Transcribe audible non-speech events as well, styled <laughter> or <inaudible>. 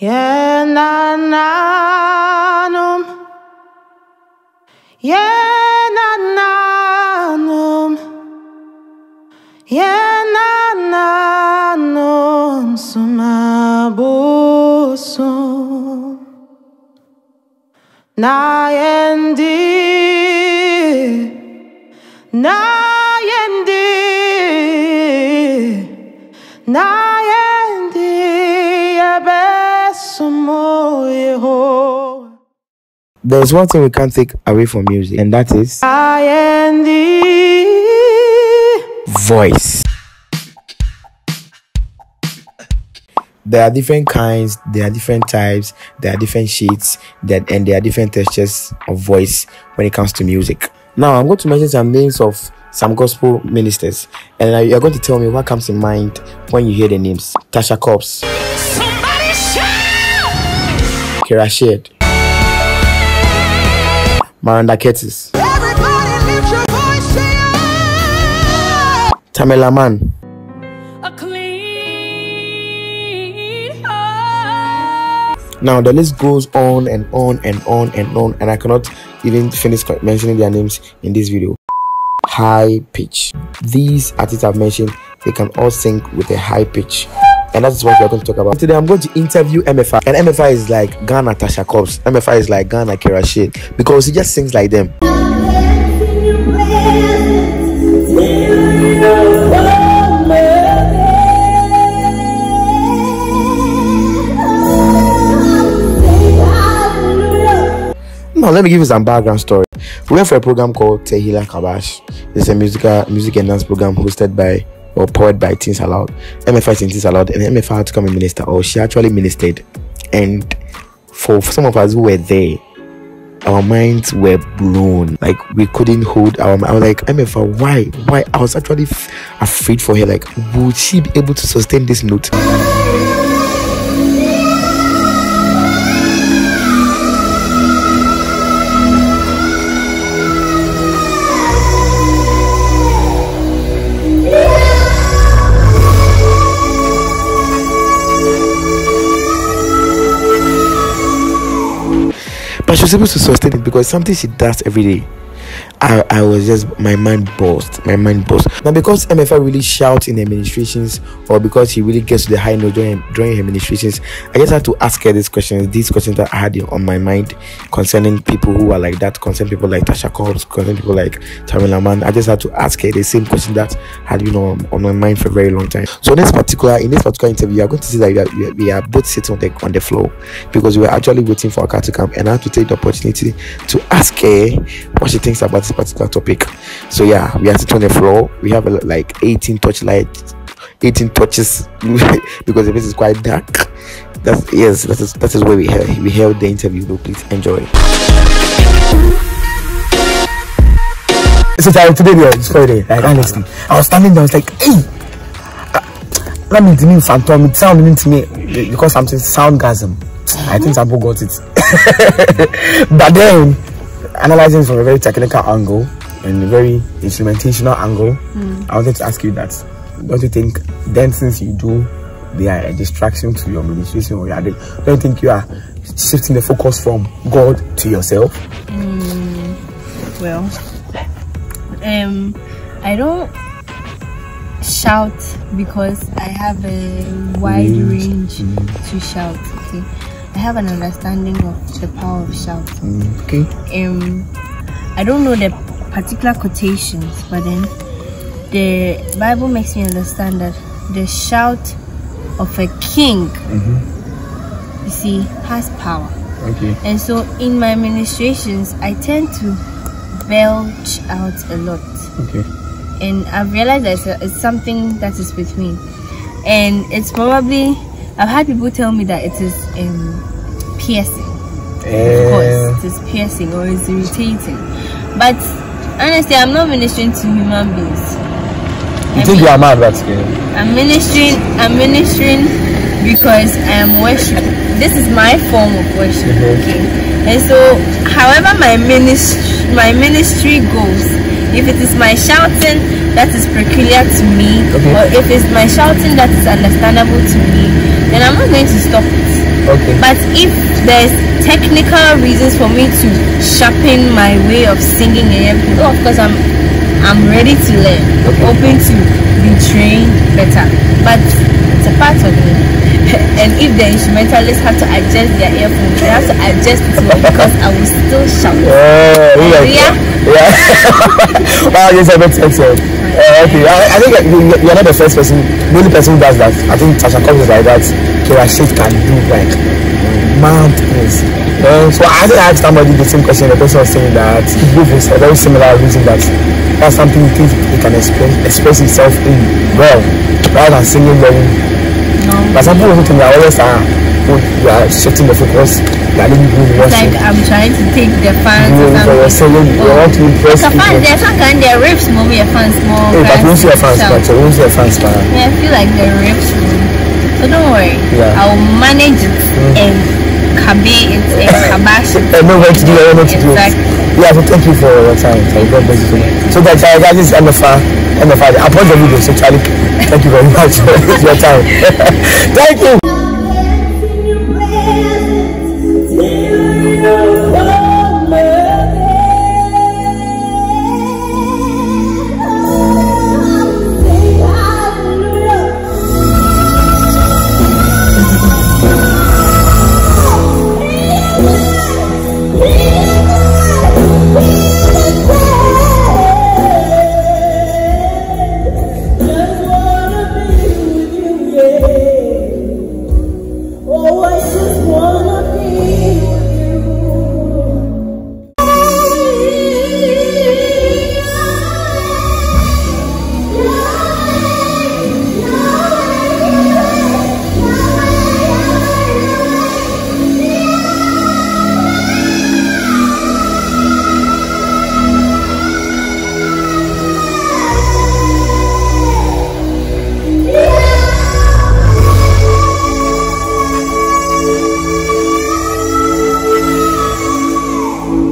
Yenananum. Yenananum. Yenananum sumabusum. Nayendi. Nayendi. Yabesumo Yehovah. There's one thing we can't take away from music, and that is voice. There are different kinds, there are different types, there are different shades, that and there are different textures of voice when it comes to music. Now, I'm going to mention some names of some gospel ministers, and you're going to tell me what comes in mind when you hear the names Tasha Cobbs! Kierra Sheard, Maranda Curtis, Everybody lift your voice, say ah! Tamela Mann, A clean heart. Now the list goes on and on and on and on, and I cannot even finish mentioning their names in this video. High pitch. These artists I've mentioned, they can all sing with a high pitch. And that's what we're going to talk about. Today I'm going to interview Emefa. And Emefa is like Ghana Tasha Cobbs. Emefa is like Ghana Kierra Sheard. Because he just sings like them. Now let me give you some background story. We went for a program called Tehila Kabash. It's a musical music and dance program hosted by or powered by Teens Allowed, MFI Teens Aloud and Emefa had to come and minister or she actually ministered. And for, for some of us who were there, our minds were blown. Like we couldn't hold our. I was like, Emefa, why, why? I was actually f- afraid for her. Like, would she be able to sustain this note? But she was able to sustain it because something she does every day. I, I was just my mind burst my mind burst. Now because Emefa really shouts in her ministrations or because he really gets to the high note during, during I just had to ask her these questions these questions that I had on my mind concerning people who are like that concerning people like Tasha Cobbs concerning people like Tamela Mann I just had to ask her the same question that had been on, on my mind for a very long time. So in this particular in this particular interview you are going to see that we are, we are, we are both sitting on the on the floor because we were actually waiting for a car to come and I had to take the opportunity to ask her what she thinks about this particular topic. So yeah, we are sitting on the floor. We have uh, like 18 touch lights, 18 touches <laughs> because the place is quite dark. That's yes, that is that is where we held we held the interview. So please enjoy. So I today was Friday, like honestly. I was standing there, I was like, hey, uh, let me do phantom. It sounded to me because I'm something soundgasm. I think Sampo got it. <laughs> but then analyzing from a very technical angle and a very instrumentational angle, hmm. I wanted to ask you that. Don't you think then since you do they are a distraction to your ministration or your don't you think you are shifting the focus from God to yourself? Hmm. Well, um, I don't shout because I have a wide range mm. to shout. Okay, I have an understanding of the power of shouting. Okay. Um, I don't know the particular quotations, but then the Bible makes me understand that the shout of a king, you see, has power. Okay. And so in my ministrations, I tend to belch out a lot. Okay. And I've realized that it's something that is with me. And it's probably, I've had people tell me that it is um, piercing. Of Eh, course, it is piercing or it's irritating. But honestly, I'm not ministering to human beings. you I think mean- you are mad, that's good. I'm ministering. I'm ministering because I am worship. This is my form of worship. Mhm. Okay, and so however my ministry my ministry goes If it is my shouting that is peculiar to me, Okay. or if it's my shouting that is understandable to me, then I'm not going to stop it. Okay. But if there's technical reasons for me to sharpen my way of singing and everything, oh, of course I'm I'm ready to learn. Okay. Open to be trained better. But it's a part of me. <laughs> and if the instrumentalists have to adjust their earphones, they have to adjust it well because I will still shout. <laughs> Oh, Yeah. Yeah. <laughs> wow, yes, I bet sense. Uh, okay, I, I think you're not the first person, the only person who does that. I think Tasha Cobbs is like that. Kierra Sheard can do like mad things. Uh, so I think I asked somebody the same question. The person was saying that he gave us a very similar reason that that's something he thinks he can express express himself in well, rather than singing very. No. But some people think they are always uh, oh, you are shifting the focus. You are leaving doing It's worship. like I'm trying to take the fans or You for something. yourself, you want to impress Like a fan, people. there's some kind of rips, mommy, a fans more. Hey, but guys we won't see your fans, shout. but we won't see your fans, but Yeah, I feel like the rips will. So don't worry. Yeah. I'll manage it and cabe it and kabash. I know what to do, I know what to do. Exactly. Yeah, so thank you for your time. So God bless you so much. So that uh, that is Emefa, Emefa. I pause the video, so Charlie, thank you very <laughs> much for your time. <laughs> thank you.